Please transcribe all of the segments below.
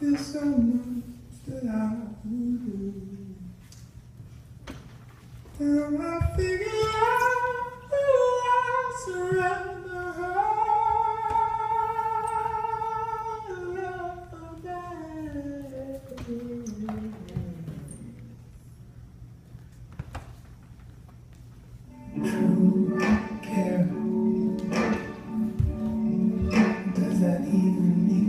There's so much that I would do. I figure out who I surrender. Don't care. Does that even mean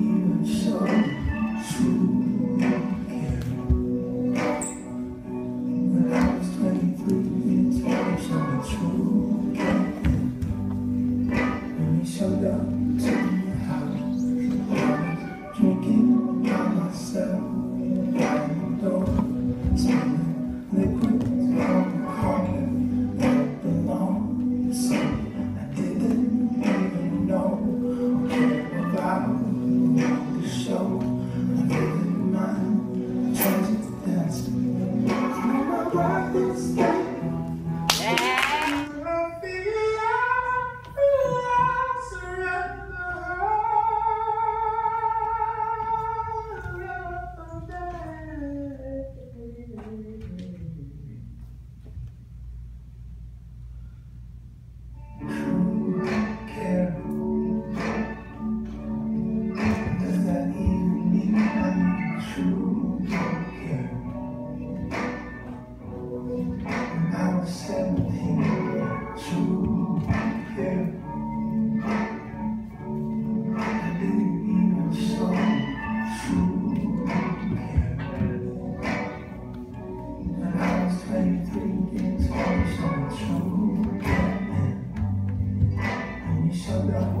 bright. Thank you.